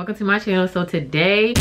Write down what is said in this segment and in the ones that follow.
welcome to my channel. So today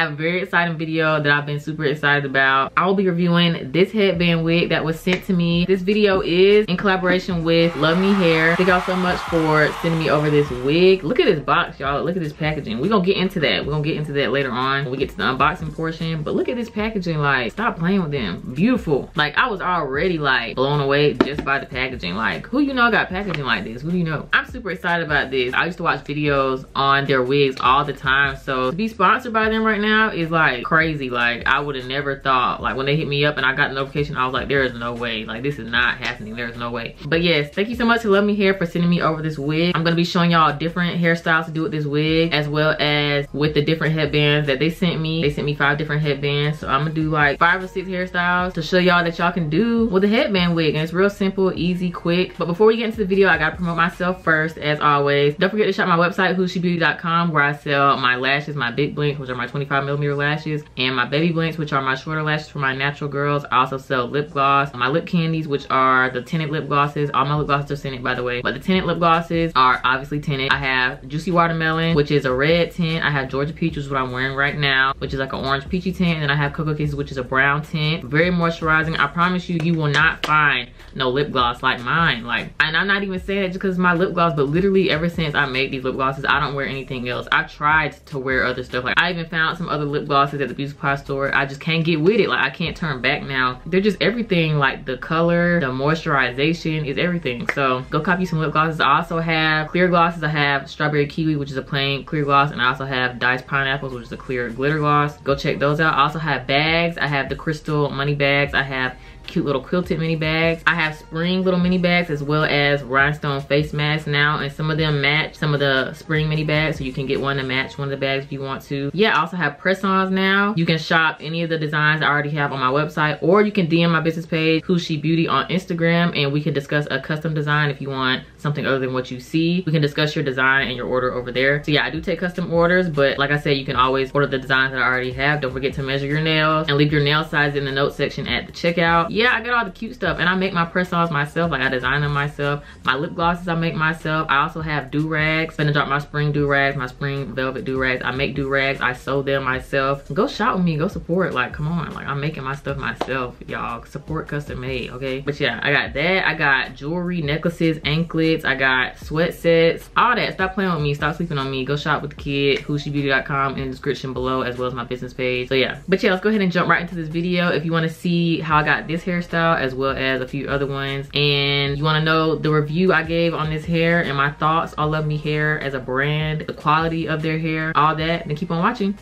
have a very exciting video that I've been super excited about. I will be reviewing this headband wig that was sent to me. This video is in collaboration with Luvme Hair. Thank y'all so much for sending me over this wig. Look at this box, y'all. Look at this packaging. We're gonna get into that. We're gonna get into that later on when we get to the unboxing portion. But look at this packaging. Like, stop playing with them. Beautiful. Like, I was already like blown away just by the packaging. Like, who you know got packaging like this? Who do you know? I'm super excited about this. I used to watch videos on their wigs all the time. So to be sponsored by them right right now is like crazy. Like I would have never thought, like when they hit me up and I got the notification, I was like, there is no way. Like this is not happening. There's no way. But yes, thank you so much to Luvme Hair for sending me over this wig. I'm gonna be showing y'all different hairstyles to do with this wig as well as with the different headbands that they sent me. They sent me five different headbands. So I'm gonna do like five or six hairstyles to show y'all that y'all can do with a headband wig. And it's real simple, easy, quick. But before we get into the video, I gotta promote myself first as always. Don't forget to shop my website, whosshebeauty.com where I sell my lashes, my big blinks, which are my 25 25 millimeter lashes and my baby blinks which are my shorter lashes for my natural girls. I also sell lip gloss my lip candies which are the tinted lip glosses. All my lip glosses are tinted by the way. But the tinted lip glosses are obviously tinted. I have juicy watermelon which is a red tint. I have georgia peach which is what i'm wearing right now which is like an orange peachy tint. And then i have cocoa kisses which is a brown tint. Very moisturizing. I promise you you will not find no lip gloss like mine. Like and i'm not even saying it just because my lip gloss but literally ever since i made these lip glosses i don't wear anything else. I've tried to wear other stuff. Like i even found some other lip glosses at the beauty supply store. I just can't get with it. Like I can't turn back now. They're just everything like the color, the moisturization is everything. So go copy some lip glosses. I also have clear glosses. I have strawberry kiwi, which is a plain clear gloss. And I also have diced pineapples, which is a clear glitter gloss. Go check those out. I also have bags. I have the crystal money bags. I have cute little quilted mini bags. I have spring little mini bags as well as rhinestone face masks now and some of them match some of the spring mini bags so you can get one to match one of the bags if you want to. Yeah, I also have press-ons now. You can shop any of the designs I already have on my website or you can DM my business page, She Beauty on Instagram and we can discuss a custom design if you want something other than what you see. We can discuss your design and your order over there. So yeah, I do take custom orders, but like I said, you can always order the designs that I already have. Don't forget to measure your nails and leave your nail size in the note section at the checkout. Yeah, I get all the cute stuff and I make my press-ons myself. Like I design them myself. My lip glosses I make myself. I also have do-rags. Gonna drop my spring do-rags, my spring velvet do-rags. I make do-rags. I sew them myself. Go shop with me. Go support. Like, come on. Like, I'm making my stuff myself, y'all. Support custom made, okay? But yeah, I got that. I got jewelry, necklaces, anklets, I got sweat sets, all that. Stop playing with me. Stop sleeping on me. Go shop with the kid, whosshebeauty.com in the description below as well as my business page. So yeah. But yeah, let's go ahead and jump right into this video. If you want to see how I got this hairstyle as well as a few other ones. And you want to know the review I gave on this hair and my thoughts. On Luvme Hair as a brand, the quality of their hair, all that, then keep on watching.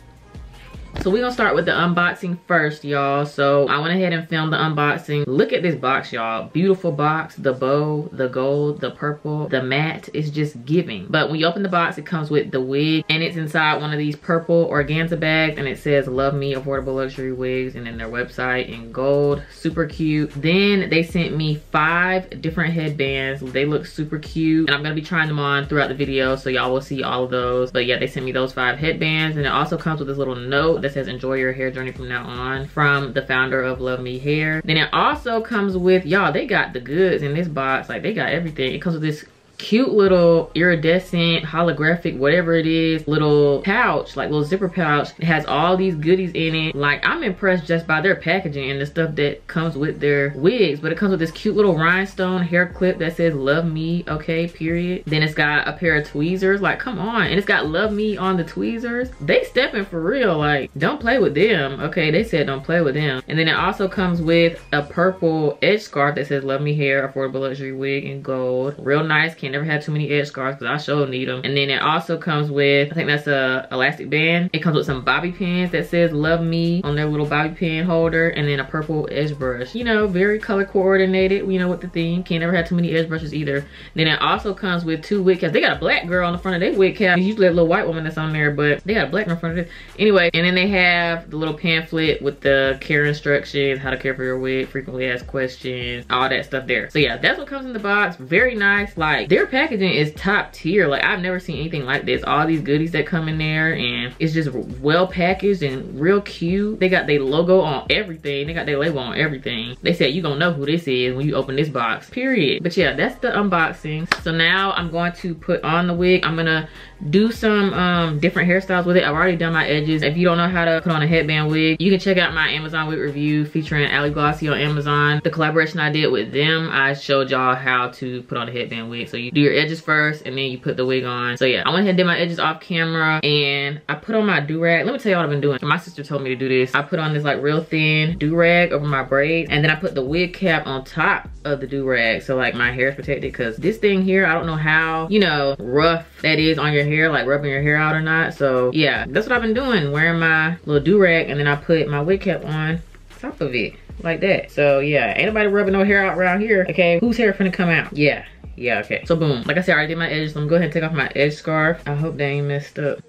So we're gonna start with the unboxing first, y'all. So I went ahead and filmed the unboxing. Look at this box, y'all. Beautiful box. The bow, the gold, the purple, the matte is just giving. But when you open the box, it comes with the wig and it's inside one of these purple organza bags and it says Luvme affordable luxury wigs and then their website in gold. Super cute. Then they sent me five different headbands. They look super cute and I'm gonna be trying them on throughout the video so y'all will see all of those. But yeah, they sent me those five headbands and it also comes with this little note that says enjoy your hair journey from now on from the founder of Luvme Hair. Then it also comes with, y'all, they got the goods in this box. Like they got everything. It comes with this cute little iridescent holographic whatever it is little pouch like little zipper pouch. It has all these goodies in it. Like i'm impressed just by their packaging and the stuff that comes with their wigs but it comes with this cute little rhinestone hair clip that says Luvme okay period. Then it's got a pair of tweezers. Like come on. And it's got Luvme on the tweezers. They stepping for real. Like don't play with them okay? They said don't play with them. And then it also comes with a purple edge scarf that says Luvme Hair affordable luxury wig in gold. Real nice can never had too many edge scarves because I sure need them. And then it also comes with, I think that's a elastic band. It comes with some bobby pins that says Luvme on their little bobby pin holder and then a purple edge brush. You know, very color coordinated, you know, with the theme. Can't ever have too many edge brushes either. Then it also comes with two wig caps. They got a black girl on the front of their wig cap. Usually a little white woman that's on there, but they got a black girl in front of it. Anyway, and then they have the little pamphlet with the care instructions, how to care for your wig, frequently asked questions, all that stuff there. So yeah, that's what comes in the box. Very nice. Like, their packaging is top tier. Like I've never seen anything like this. All these goodies that come in there and it's just well packaged and real cute. They got their logo on everything. They got their label on everything. They said you gonna know who this is when you open this box, period. But yeah, that's the unboxing. So now I'm going to put on the wig. I'm gonna do some um, different hairstyles with it. I've already done my edges. If you don't know how to put on a headband wig, you can check out my Amazon wig review featuring Ali Glossy on Amazon. The collaboration I did with them, I showed y'all how to put on a headband wig. So you do your edges first and then you put the wig on. So yeah, I went ahead and did my edges off camera and I put on my do-rag. Let me tell you what I've been doing. My sister told me to do this. I put on this like real thin do-rag over my braids and then I put the wig cap on top of the do-rag so like my hair is protected because this thing here, I don't know how, you know, rough that is on your hair, like rubbing your hair out or not. So yeah, that's what I've been doing, wearing my little do-rag and then I put my wig cap on top of it like that. So yeah, ain't nobody rubbing no hair out around here. Okay, whose hair finna come out? Yeah, yeah, okay. So boom, like I said, I already did my edges. So I'm gonna go ahead and take off my edge scarf. I hope they ain't messed up.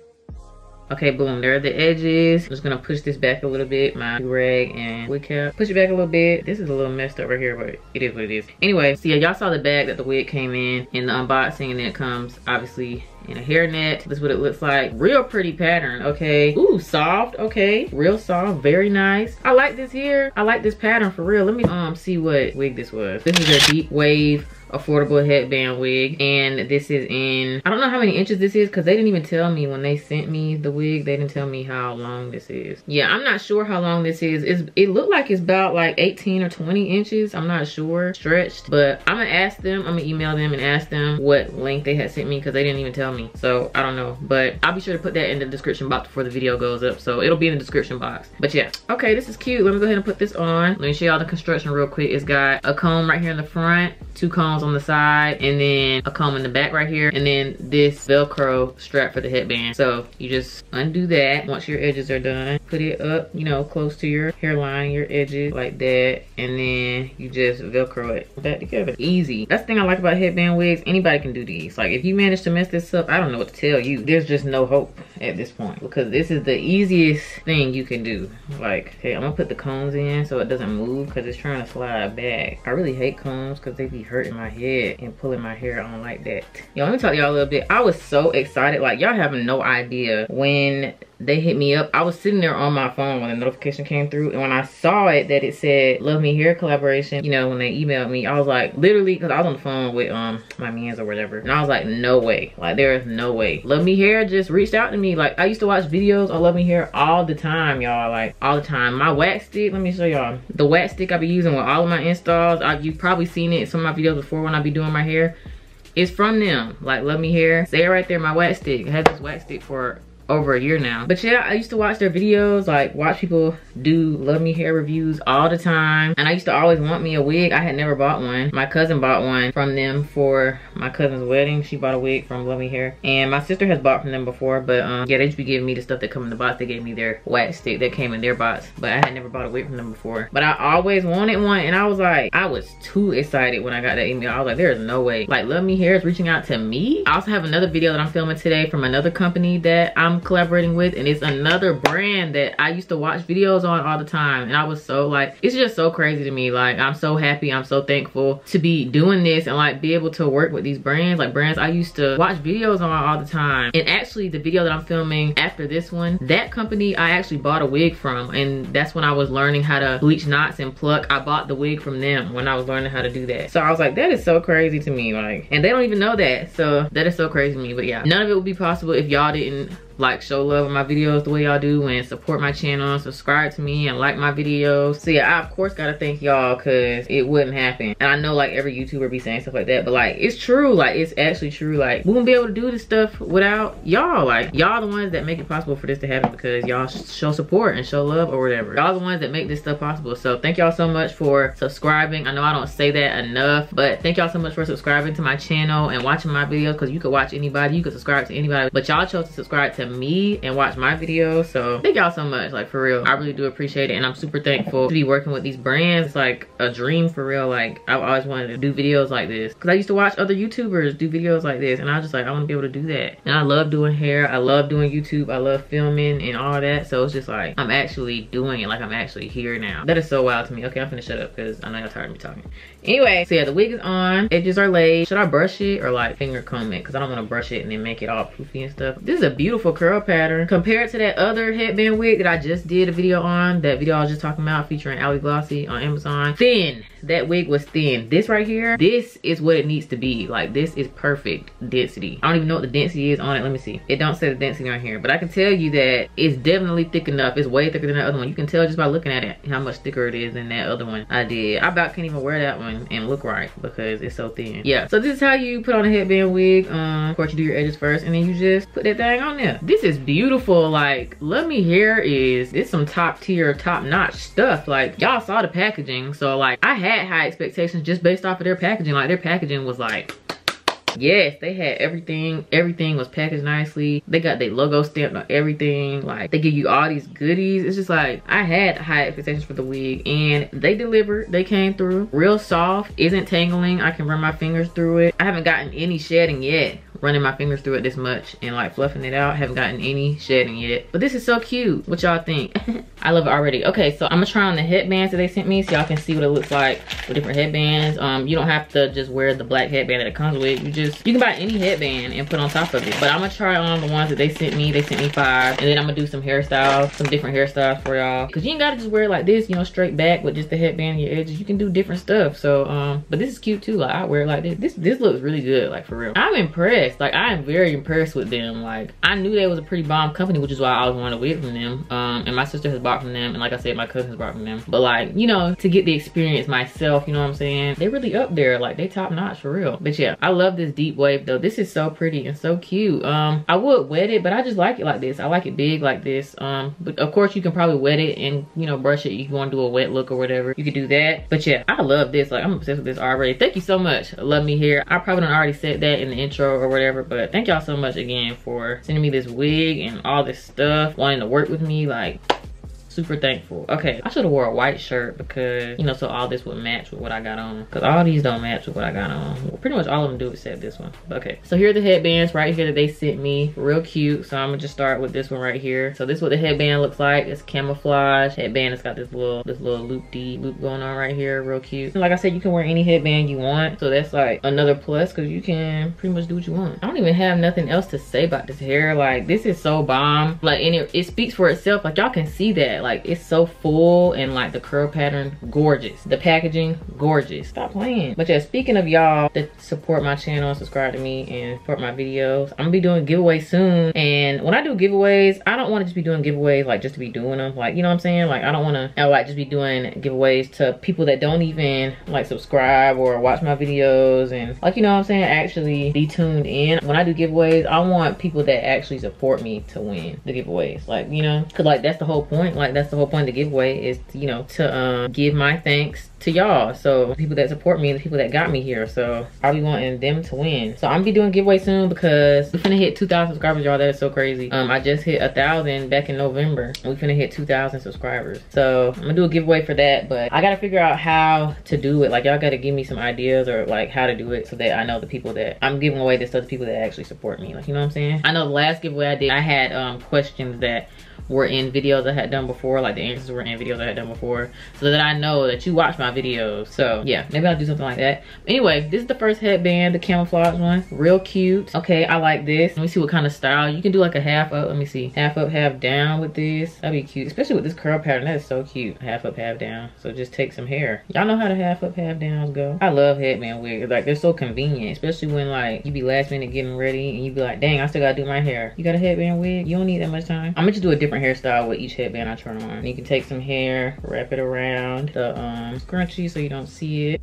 Okay, boom, there are the edges. I'm just gonna push this back a little bit, my rag and wig cap. Push it back a little bit. This is a little messed up right here, but it is what it is. Anyway, so yeah, y'all saw the bag that the wig came in in the unboxing and it comes obviously in a hairnet. This is what it looks like. Real pretty pattern, okay. Ooh, soft, okay. Real soft, very nice. I like this here. I like this pattern for real. Let me um see what wig this was. This is a deep wave affordable headband wig. And this is in i don't know how many inches this is because they didn't even tell me when they sent me the wig. They didn't tell me how long this is. Yeah i'm not sure how long this is. It's, it looked like it's about like 18 or 20 inches. I'm not sure. Stretched. But i'm gonna ask them i'm gonna email them and ask them what length they had sent me because they didn't even tell me. So i don't know. But i'll be sure to put that in the description box before the video goes up. So it'll be in the description box. But yeah. Okay this is cute. Let me go ahead and put this on. Let me show y'all the construction real quick. It's got a comb right here in the front two combs on the side and then a comb in the back right here and then this velcro strap for the headband. So you just undo that. Once your edges are done put it up you know close to your hairline your edges like that and then you just velcro it. Back together. Easy. That's the thing i like about headband wigs. Anybody can do these. Like if you manage to mess this up i don't know what to tell you. There's just no hope at this point because this is the easiest thing you can do. Like okay i'm gonna put the combs in so it doesn't move because it's trying to slide back. I really hate combs because they be hurting my my head and pulling my hair on like that. Yo, let me talk to y'all a little bit. I was so excited. Like, y'all have no idea when they hit me up. I was sitting there on my phone when the notification came through. And when I saw it that it said Luvme Hair collaboration, you know, when they emailed me, I was like, literally, because I was on the phone with um my mans or whatever. And I was like, no way. Like, there is no way. Luvme Hair just reached out to me. Like, I used to watch videos on Luvme Hair all the time, y'all. Like, all the time. My wax stick, let me show y'all. The wax stick I be using with all of my installs. I, you've probably seen it in some of my videos before when I be doing my hair. It's from them. Like, Luvme Hair. Say it right there, my wax stick. I had this wax stick for over a year now. But yeah, I used to watch their videos, like watch people do Luvme Hair reviews all the time. And I used to always want me a wig. I had never bought one. My cousin bought one from them for my cousin's wedding. She bought a wig from Luvme Hair. And my sister has bought from them before, but um, yeah, they just be giving me the stuff that come in the box. They gave me their wax stick that came in their box, but I had never bought a wig from them before. But I always wanted one and I was like, I was too excited when I got that email. I was like, there is no way. Like Luvme Hair is reaching out to me. I also have another video that I'm filming today from another company that I'm collaborating with and it's another brand that I used to watch videos on all the time and I was so like it's just so crazy to me like I'm so happy I'm so thankful to be doing this and like be able to work with these brands like brands I used to watch videos on all the time and actually the video that I'm filming after this one that company I actually bought a wig from and that's when I was learning how to bleach knots and pluck I bought the wig from them when I was learning how to do that so I was like that is so crazy to me like and they don't even know that so that is so crazy to me but yeah none of it would be possible if y'all didn't like show love on my videos the way y'all do and support my channel and subscribe to me and like my videos. So yeah i of course gotta thank y'all because it wouldn't happen. And i know like every youtuber be saying stuff like that but like it's true. Like it's actually true. Like we wouldn't be able to do this stuff without y'all. Like y'all the ones that make it possible for this to happen because y'all show support and show love or whatever. Y'all the ones that make this stuff possible. So thank y'all so much for subscribing. I know i don't say that enough but thank y'all so much for subscribing to my channel and watching my videos because you could watch anybody. You could subscribe to anybody but y'all chose to subscribe to me and watch my videos so thank y'all so much like for real. I really do appreciate it and i'm super thankful to be working with these brands. It's like a dream for real like i've always wanted to do videos like this because i used to watch other youtubers do videos like this and i was just like i want to be able to do that. And i love doing hair i love doing youtube i love filming and all that so it's just like i'm actually doing it like i'm actually here now. That is so wild to me. Okay i'm gonna shut up because i know y'all tired of me talking anyway so yeah the wig is on edges are laid should i brush it or like finger comb it because i don't want to brush it and then make it all poofy and stuff this is a beautiful curl pattern. Compared to that other headband wig that I just did a video on, that video I was just talking about featuring Ali Glossy on Amazon. Thin. That wig was thin. This right here, this is what it needs to be. Like this is perfect density. I don't even know what the density is on it. Let me see. It don't say the density on here, but I can tell you that it's definitely thick enough. It's way thicker than the other one. You can tell just by looking at it how much thicker it is than that other one I did. I about can't even wear that one and look right because it's so thin. Yeah, so this is how you put on a headband wig. Um, of course you do your edges first and then you just put that thing on there. This is beautiful. Like, let Me hear is, this some top tier, top notch stuff. Like, y'all saw the packaging. So like, I had high expectations just based off of their packaging. Like, their packaging was like, yes they had everything everything was packaged nicely they got their logo stamped on everything like they give you all these goodies it's just like i had high expectations for the wig and they delivered they came through real soft isn't tangling i can run my fingers through it i haven't gotten any shedding yet running my fingers through it this much and like fluffing it out. Haven't gotten any shedding yet. But this is so cute. What y'all think? I love it already. Okay, so I'm gonna try on the headbands that they sent me so y'all can see what it looks like with different headbands. Um, You don't have to just wear the black headband that it comes with. You just, you can buy any headband and put on top of it. But I'm gonna try on the ones that they sent me. They sent me five. And then I'm gonna do some hairstyles, some different hairstyles for y'all. Cause you ain't gotta just wear it like this, you know, straight back with just the headband and your edges. You can do different stuff. So, um, but this is cute too. Like I wear it like this. This, this looks really good, like for real. I'm impressed. Like I am very impressed with them. Like I knew they was a pretty bomb company, which is why I always wanted to wait from them. Um, and my sister has bought from them, and like I said, my cousin has bought from them. But like, you know, to get the experience myself, you know what I'm saying? They really up there, like they top notch for real. But yeah, I love this deep wave though. This is so pretty and so cute. Um, I would wet it, but I just like it like this. I like it big like this. Um, but of course you can probably wet it and you know brush it. You want to do a wet look or whatever. You could do that. But yeah, I love this. Like I'm obsessed with this already. Thank you so much. Luvme Hair. I probably don't already said that in the intro or whatever, but thank y'all so much again for sending me this wig and all this stuff, wanting to work with me. Like super thankful. Okay, I should have wore a white shirt because, you know, so all this would match with what I got on. Because all these don't match with what I got on. Well, pretty much all of them do except this one. Okay, so here are the headbands right here that they sent me. Real cute. So I'm gonna just start with this one right here. So this is what the headband looks like. It's camouflage headband. It's got this little this little loop-de loop going on right here. Real cute. And like I said, you can wear any headband you want. So that's like another plus because you can pretty much do what you want. I don't even have nothing else to say about this hair. Like this is so bomb. Like and it, it speaks for itself. Like y'all can see that. Like it's so full and like the curl pattern, gorgeous. The packaging, gorgeous. Stop playing. But yeah, speaking of y'all that support my channel, subscribe to me and support my videos, I'm gonna be doing giveaways soon. And when I do giveaways, I don't wanna just be doing giveaways like just to be doing them. Like, you know what I'm saying? Like I don't wanna uh, like just be doing giveaways to people that don't even like subscribe or watch my videos and like, you know what I'm saying? Actually be tuned in. When I do giveaways, I want people that actually support me to win the giveaways. Like, you know, cause like that's the whole point. Like that's the whole point of the giveaway is, you know, to um, give my thanks to y'all. So people that support me and the people that got me here. So I'll be wanting them to win. So I'm gonna be doing giveaway soon because we finna hit 2,000 subscribers, y'all. That is so crazy. Um, I just hit a thousand back in November. We finna hit 2,000 subscribers. So I'm gonna do a giveaway for that, but I gotta figure out how to do it. Like y'all gotta give me some ideas or like how to do it so that I know the people that I'm giving away this to the people that actually support me. Like, you know what I'm saying? I know the last giveaway I did, I had um questions that were in videos I had done before, like the answers were in videos I had done before, so that I know that you watch my videos. So yeah, maybe I'll do something like that. Anyway, this is the first headband, the camouflage one. Real cute. Okay, I like this. Let me see what kind of style. You can do like a half up, let me see. Half up, half down with this. That'd be cute, especially with this curl pattern. That is so cute. Half up, half down. So just take some hair. Y'all know how the half up, half downs go. I love headband wigs. Like they're so convenient, especially when like you be last minute getting ready and you be like, dang, I still gotta do my hair. You got a headband wig? You don't need that much time. I'm gonna just do a different hairstyle with each headband I turn on. You can take some hair, wrap it around the um, scrunchie so you don't see it.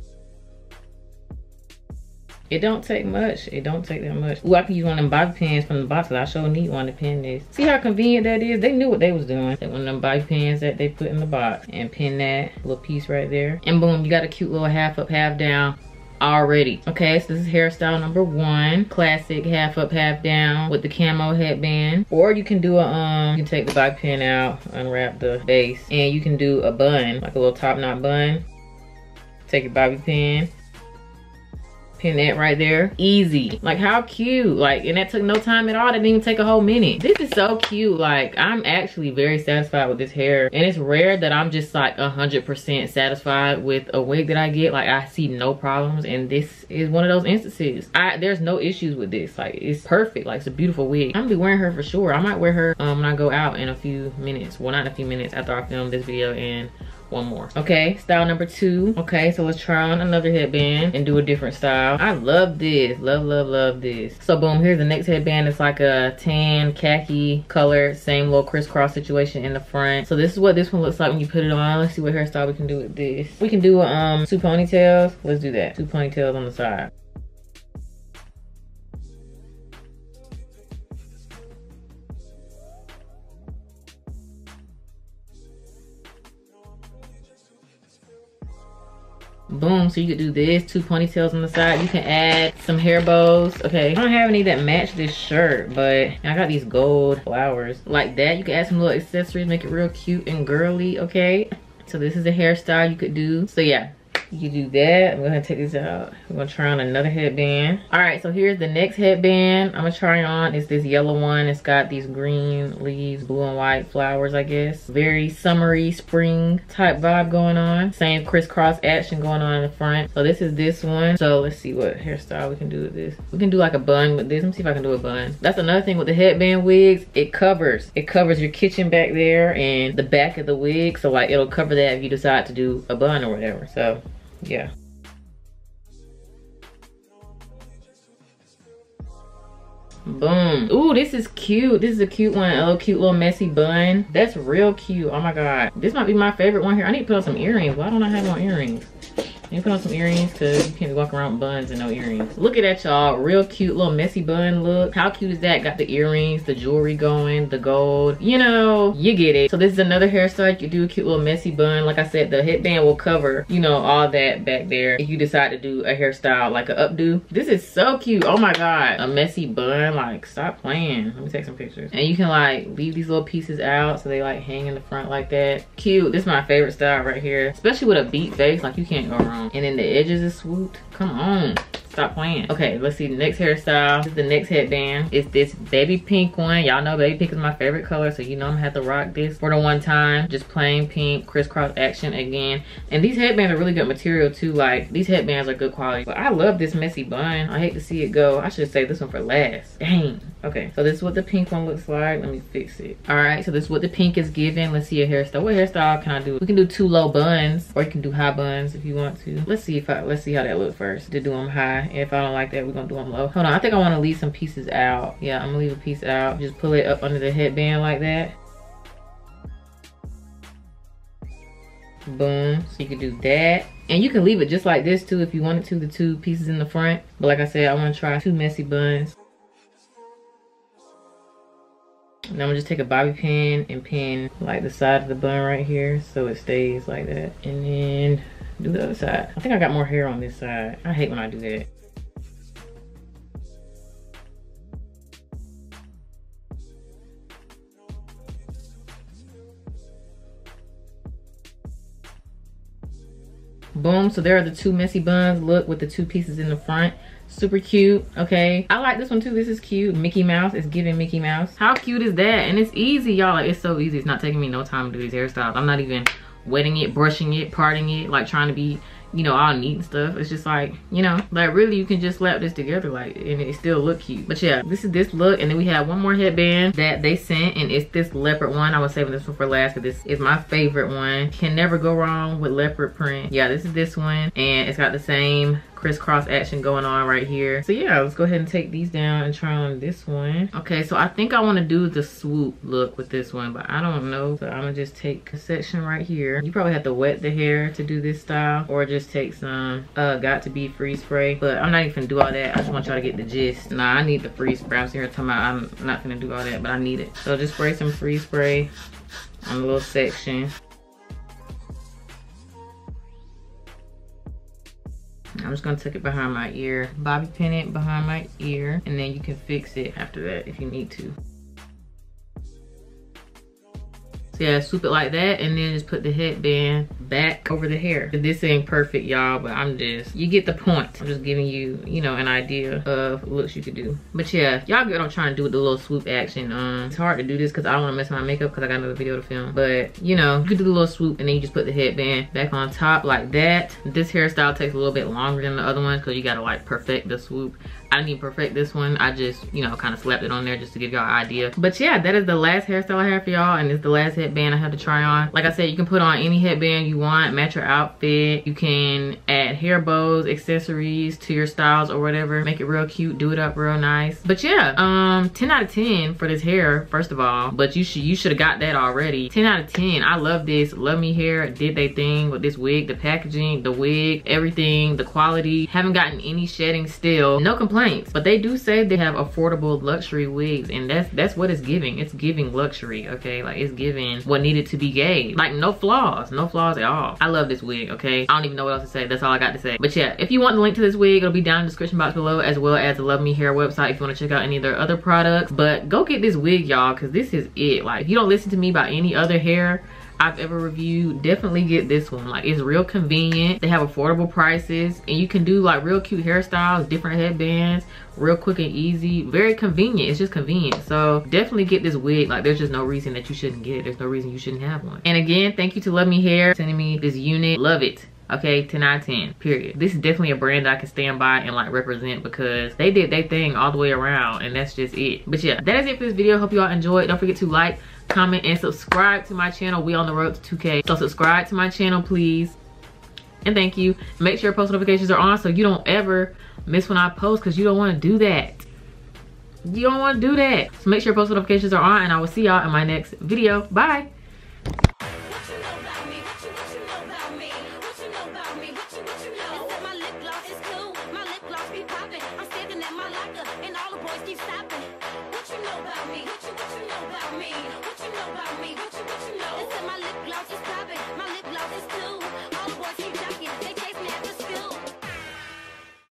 It don't take much. It don't take that much. Ooh, I can use one of them bobby pins from the box. I sure need one to pin this. See how convenient that is? They knew what they was doing. Take one of them bobby pins that they put in the box and pin that little piece right there. And boom, you got a cute little half up, half down already. Okay so this is hairstyle number one. Classic half up half down with the camo headband. Or you can do a um you can take the bobby pin out unwrap the base and you can do a bun like a little top knot bun. Take your bobby pin pin that right there. Easy. Like how cute. Like and that took no time at all. That didn't even take a whole minute. This is so cute. Like i'm actually very satisfied with this hair. And it's rare that i'm just like hundred percent satisfied with a wig that i get. Like i see no problems. And this is one of those instances. I there's no issues with this. Like it's perfect. Like it's a beautiful wig. I'm gonna be wearing her for sure. I might wear her um, when i go out in a few minutes. Well not a few minutes after i film this video and one more. Okay style number two. Okay so let's try on another headband and do a different style. I love this. Love love love this. So boom here's the next headband. It's like a tan khaki color same little crisscross situation in the front. So this is what this one looks like when you put it on. Let's see what hairstyle we can do with this. We can do um two ponytails. Let's do that. Two ponytails on the side boom so you could do this two ponytails on the side. You can add some hair bows. Okay i don't have any that match this shirt but i got these gold flowers. Like that you can add some little accessories make it real cute and girly okay? So this is a hairstyle you could do. So yeah you do that. I'm gonna take this out. I'm gonna try on another headband. All right so here's the next headband i'm gonna try on. Is this yellow one. It's got these green leaves blue and white flowers i guess. Very summery spring type vibe going on. Same crisscross action going on in the front. So this is this one. So let's see what hairstyle we can do with this. We can do like a bun with this. Let me see if i can do a bun. That's another thing with the headband wigs. It covers. It covers your kitchen back there and the back of the wig. So like it'll cover that if you decide to do a bun or whatever. So yeah. Boom. Ooh, this is cute. This is a cute one. A little cute little messy bun. That's real cute. Oh my God. This might be my favorite one here. I need to put on some earrings. Why don't I have on earrings? You put on some earrings because you can't be walking around with buns and no earrings. Look at that, y'all. Real cute little messy bun look. How cute is that? Got the earrings, the jewelry going, the gold. You know, you get it. So this is another hairstyle. You do a cute little messy bun. Like I said, the headband will cover, you know, all that back there. If you decide to do a hairstyle like an updo. This is so cute. Oh my God. A messy bun. Like, stop playing. Let me take some pictures. And you can like leave these little pieces out so they like hang in the front like that. Cute. This is my favorite style right here. Especially with a beat face. Like you can't go wrong Mm-hmm. and then the edges is swooped. Come on. Stop playing. Okay let's see the next hairstyle. This is the next headband. It's this baby pink one. Y'all know baby pink is my favorite color so you know i'm gonna have to rock this for the one time. Just plain pink crisscross action again. And these headbands are really good material too. Like these headbands are good quality. But i love this messy bun. I hate to see it go. I should save this one for last. Dang okay so this is what the pink one looks like. Let me fix it. All right so this is what the pink is giving. Let's see a hairstyle. What hairstyle can i do? We can do two low buns or you can do high buns if you want to. Let's see if i let's see how that looks first. To do them high if i don't like that we're gonna do them low. Hold on i think i want to leave some pieces out. Yeah i'm gonna leave a piece out. Just pull it up under the headband like that. Boom so you can do that. And you can leave it just like this too if you wanted to the two pieces in the front. But like i said i want to try two messy buns and I'm gonna just take a bobby pin and pin like the side of the bun right here so it stays like that. And then do the other side. I think I got more hair on this side. I hate when I do that. Boom, so there are the two messy buns. Look with the two pieces in the front super cute okay? I like this one too. This is cute. Mickey mouse it's giving mickey mouse. How cute is that? And it's easy y'all. Like, it's so easy. It's not taking me no time to do these hairstyles. I'm not even wetting it brushing it parting it like trying to be you know all neat and stuff. It's just like you know like really you can just slap this together like and it still look cute. But yeah this is this look and then we have one more headband that they sent and it's this leopard one. I was saving this one for last because this is my favorite one. Can never go wrong with leopard print. Yeah this is this one and it's got the same crisscross action going on right here. So yeah let's go ahead and take these down and try on this one. Okay so i think i want to do the swoop look with this one but i don't know. So i'm gonna just take a section right here. You probably have to wet the hair to do this style or just take some uh got to be freeze spray but i'm not even gonna do all that. I just want y'all to get the gist. Nah i need the freeze spray. I was here talking about i'm not gonna do all that but i need it. So just spray some freeze spray on a little section I'm just gonna tuck it behind my ear, bobby pin it behind my ear, and then you can fix it after that if you need to. So yeah, swoop it like that and then just put the headband back over the hair. This ain't perfect, y'all, but I'm just, you get the point. I'm just giving you, you know, an idea of looks you could do. But yeah, y'all get what I'm trying to do with the little swoop action. Um, It's hard to do this because I don't want to mess my makeup because I got another video to film. But, you know, you do the little swoop and then you just put the headband back on top like that. This hairstyle takes a little bit longer than the other ones because you got to like perfect the swoop. I didn't even perfect this one. I just, you know, kind of slapped it on there just to give y'all an idea. But yeah, that is the last hairstyle I have for y'all. And it's the last headband I have to try on. Like I said, you can put on any headband you want, match your outfit. You can add hair bows, accessories to your styles or whatever. Make it real cute, do it up real nice. But yeah, um, 10 out of 10 for this hair, first of all. But you should you should have got that already. 10 out of 10. I love this. Luvme Hair did they thing with this wig, the packaging, the wig, everything, the quality. Haven't gotten any shedding still. No complaints complaints but they do say they have affordable luxury wigs and that's that's what it's giving. It's giving luxury okay? Like it's giving what needed to be gay. like no flaws no flaws at all. I love this wig okay? I don't even know what else to say. That's all i got to say. But yeah if you want the link to this wig it'll be down in the description box below as well as the Luvme Hair website if you want to check out any of their other products. But go get this wig y'all because this is it. Like if you don't listen to me about any other hair I've ever reviewed, definitely get this one. Like it's real convenient. They have affordable prices and you can do like real cute hairstyles, different headbands, real quick and easy. Very convenient. It's just convenient. So definitely get this wig. Like there's just no reason that you shouldn't get it. There's no reason you shouldn't have one. And again, thank you to Luvme Hair sending me this unit. Love it okay 10 out of 10 period this is definitely a brand i can stand by and like represent because they did their thing all the way around and that's just it but yeah that is it for this video hope you all enjoyed don't forget to like comment, and subscribe to my channel. We on the road to 2K. So subscribe to my channel, please. And thank you. Make sure post notifications are on so you don't ever miss when I post because you don't want to do that. You don't want to do that. So make sure post notifications are on and I will see y'all in my next video. Bye.